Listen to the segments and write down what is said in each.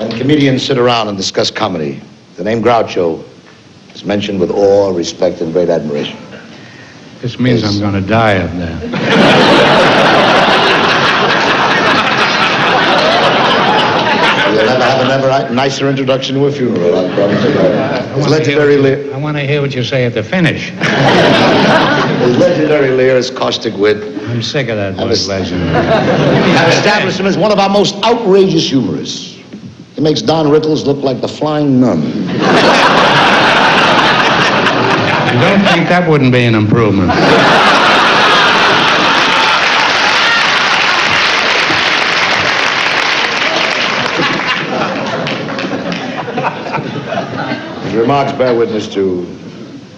When comedians sit around and discuss comedy, the name Groucho is mentioned with awe, respect, and great admiration. This means I'm going to die of that. You'll never have a never nicer introduction to a funeral, I promise you. His legendary, leer, I want to hear what you say at the finish. his legendary leer, his caustic wit, I'm sick of that word was- legend. have established him as one of our most outrageous humorists. He makes Don Rickles look like the flying nun. I don't think that wouldn't be an improvement. His remarks bear witness to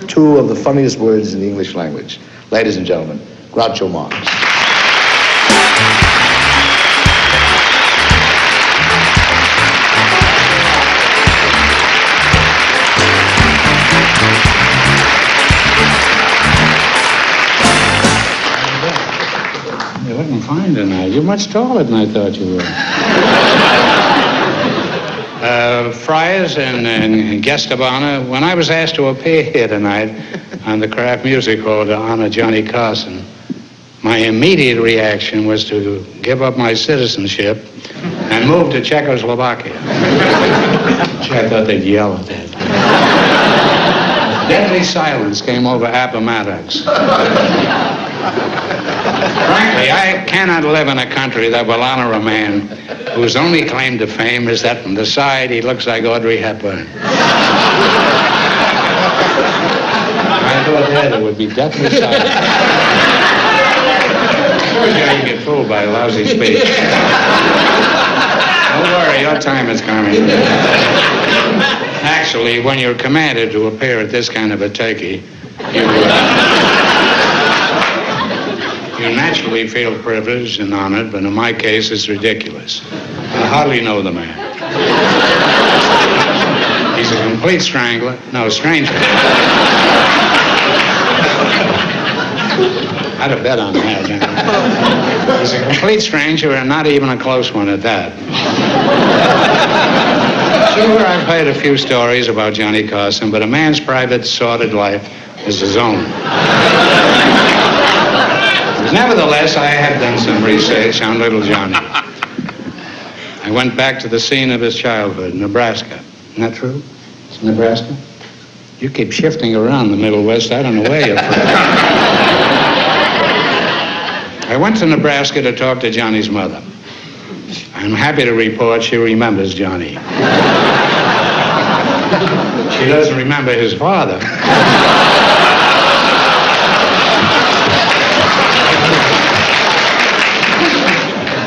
two of the funniest words in the English language. Ladies and gentlemen, Groucho Marx. You're much taller than I thought you were. uh, Friars and, and guest of honor, when I was asked to appear here tonight on the Kraft Music Hall to honor Johnny Carson, my immediate reaction was to give up my citizenship and move to Czechoslovakia. I thought they'd yell at that. Deadly silence came over Appomattox. Frankly, I cannot live in a country that will honor a man whose only claim to fame is that from the side he looks like Audrey Hepburn. I thought that it would be deathly silent. You get fooled by lousy speech. Don't worry, your time is coming. Actually, when you're commanded to appear at this kind of a turkey, you, uh, you naturally feel privileged and honored, but in my case, it's ridiculous. I hardly know the man. He's a complete strangler. No, stranger. I'd have bet on that. He's a complete stranger and not even a close one at that. Sure, I've heard a few stories about Johnny Carson, but a man's private, sordid life is his own. Nevertheless, I have done some research on little Johnny. I went back to the scene of his childhood, Nebraska. Isn't that true? It's Nebraska? You keep shifting around the Middle West. I don't know where you're from. I went to Nebraska to talk to Johnny's mother. I'm happy to report she remembers Johnny. She doesn't remember his father.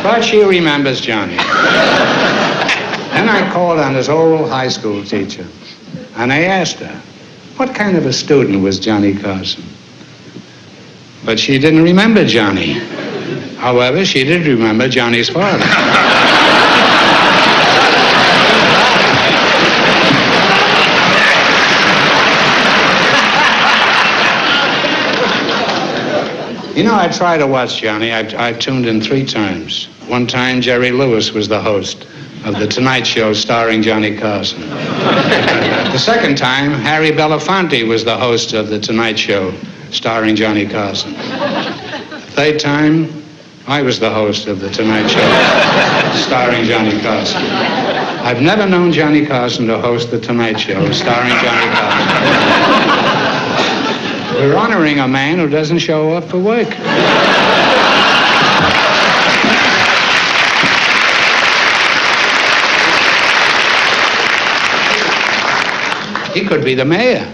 But she remembers Johnny. then I called on his old high school teacher, and I asked her, what kind of a student was Johnny Carson? But she didn't remember Johnny. However, she did remember Johnny's father. You know, I try to watch Johnny. I, I tuned in three times. One time, Jerry Lewis was the host of The Tonight Show starring Johnny Carson. the second time, Harry Belafonte was the host of The Tonight Show starring Johnny Carson. The third time, I was the host of The Tonight Show starring Johnny Carson. I've never known Johnny Carson to host The Tonight Show starring Johnny Carson. We're honoring a man who doesn't show up for work. He could be the mayor.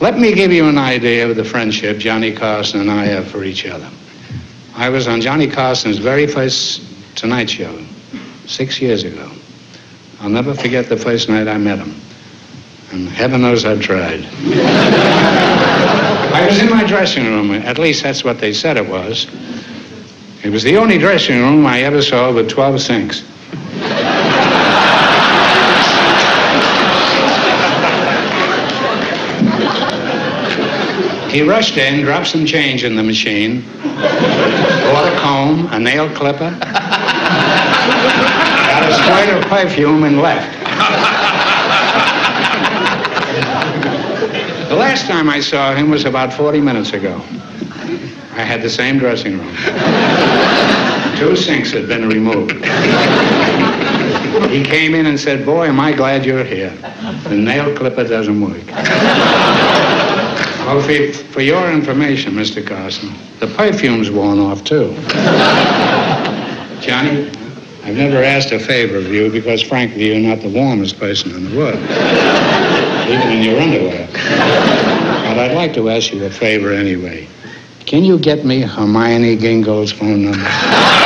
Let me give you an idea of the friendship Johnny Carson and I have for each other. I was on Johnny Carson's very first Tonight Show six years ago. I'll never forget the first night I met him. And heaven knows I've tried. I was in my dressing room. At least that's what they said it was. It was the only dressing room I ever saw with 12 sinks. He rushed in, dropped some change in the machine, bought a comb, a nail clipper, got a squirt of perfume, and left. The last time I saw him was about 40 minutes ago. I had the same dressing room. Two sinks had been removed. He came in and said, Boy, am I glad you're here. The nail clipper doesn't work. Well, for, for your information, Mr. Carson, the perfume's worn off, too. Johnny, I've never asked a favor of you because, frankly, you're not the warmest person in the world, even in your underwear. But I'd like to ask you a favor anyway. Can you get me Hermione Gingold's phone number?